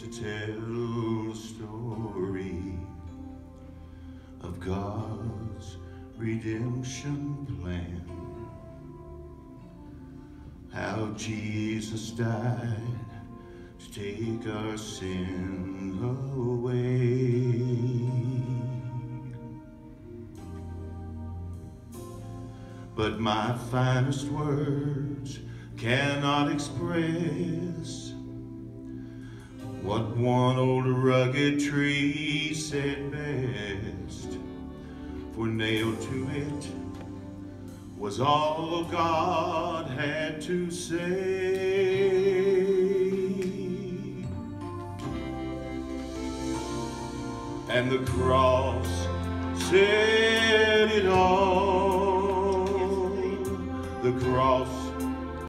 to tell the story of God's redemption plan. How Jesus died to take our sin away. But my finest words cannot express what one old rugged tree said best. For nailed to it was all God had to say. And the cross said it all. The cross